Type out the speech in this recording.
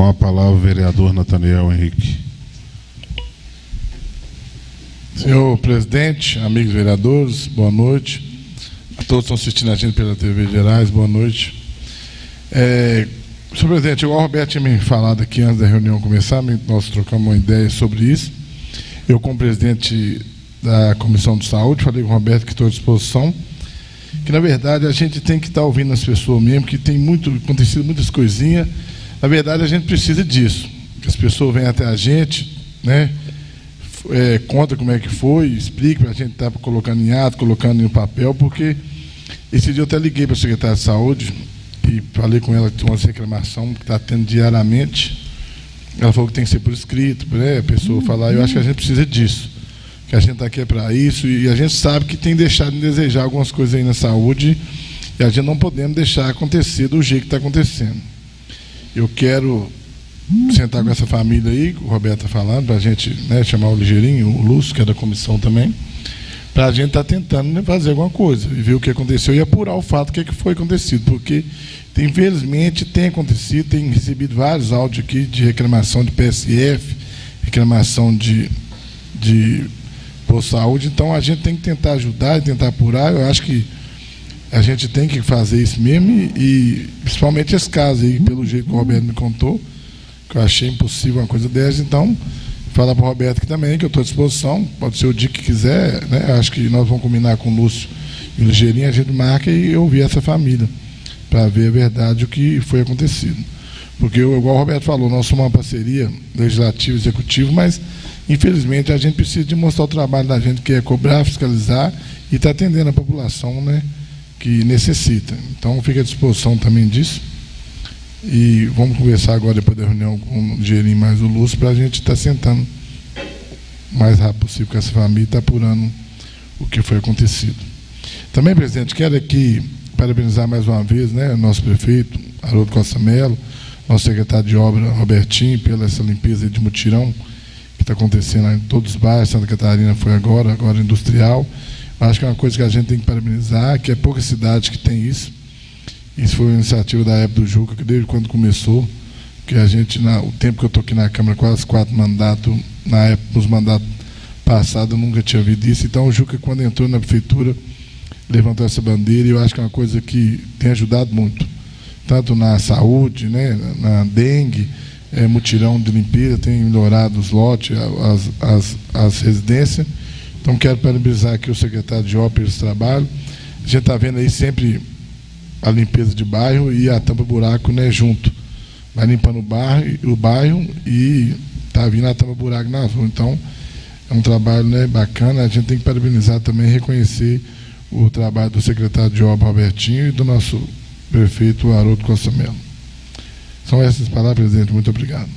Com a palavra o vereador Nathaniel Henrique. Senhor presidente, amigos vereadores, boa noite. A todos que estão assistindo a gente pela TV Gerais, boa noite. É, senhor presidente, igual o Roberto tinha me falado aqui antes da reunião começar, nós trocamos uma ideia sobre isso. Eu, como presidente da Comissão de Saúde, falei com o Roberto que estou à disposição, que na verdade a gente tem que estar ouvindo as pessoas mesmo, que tem muito, acontecido muitas coisinhas. Na verdade, a gente precisa disso. Que as pessoas venham até a gente, né? É, conta como é que foi, explique para a gente estar tá colocando em ato, colocando em papel, porque esse dia eu até liguei para a secretária de saúde e falei com ela uma reclamação que está tendo diariamente. Ela falou que tem que ser por escrito, né? a pessoa falar, eu acho que a gente precisa disso que a gente está aqui é para isso, e a gente sabe que tem deixado de desejar algumas coisas aí na saúde, e a gente não podemos deixar acontecer do jeito que está acontecendo. Eu quero sentar com essa família aí, o Roberto está falando, para a gente né, chamar o Ligeirinho, o Lúcio, que é da comissão também, para a gente estar tá tentando né, fazer alguma coisa e ver o que aconteceu e apurar o fato que, é que foi acontecido, porque infelizmente tem acontecido, tem recebido vários áudios aqui de reclamação de PSF, reclamação de, de por saúde. Então a gente tem que tentar ajudar e tentar apurar. Eu acho que a gente tem que fazer isso mesmo e, e principalmente esse caso aí, pelo jeito que o Roberto me contou, que eu achei impossível uma coisa dessa. Então, falar para o Roberto aqui também que eu estou à disposição, pode ser o dia que quiser, né? Acho que nós vamos combinar com o Lúcio e o Ligeirinho, a gente marca e ouvir essa família, para ver a verdade o que foi acontecido. Porque, igual o Roberto falou, nós somos uma parceria legislativa e executiva, mas Infelizmente, a gente precisa de mostrar o trabalho da gente, que é cobrar, fiscalizar e estar tá atendendo a população né, que necessita. Então, fica à disposição também disso. E vamos conversar agora, depois da reunião, com o Gerinho mais o Lúcio, para a gente estar tá sentando o mais rápido possível com essa família e estar tá apurando o que foi acontecido. Também, presidente, quero aqui parabenizar mais uma vez né, nosso prefeito, Haroldo Costa Melo, nosso secretário de obra, Robertinho, pela essa limpeza de mutirão que está acontecendo em todos os bairros, Santa Catarina foi agora, agora industrial. Acho que é uma coisa que a gente tem que parabenizar, que é pouca cidade que tem isso. Isso foi uma iniciativa da época do Juca, que desde quando começou, que a gente, na, o tempo que eu estou aqui na Câmara, quase quatro mandatos, na época, nos mandatos passados, eu nunca tinha ouvido isso. Então, o Juca, quando entrou na prefeitura, levantou essa bandeira e eu acho que é uma coisa que tem ajudado muito, tanto na saúde, né, na dengue, é, mutirão de limpeza, tem melhorado os lotes, as, as, as residências. Então, quero parabenizar aqui o secretário de obra pelo trabalho. A gente está vendo aí sempre a limpeza de bairro e a tampa buraco né, junto. Vai limpando o bairro, o bairro e está vindo a tampa buraco na rua. Então, é um trabalho né, bacana. A gente tem que parabenizar também e reconhecer o trabalho do secretário de obra Robertinho e do nosso prefeito Haroldo Costa Melo. São essas palavras, presidente. Muito obrigado.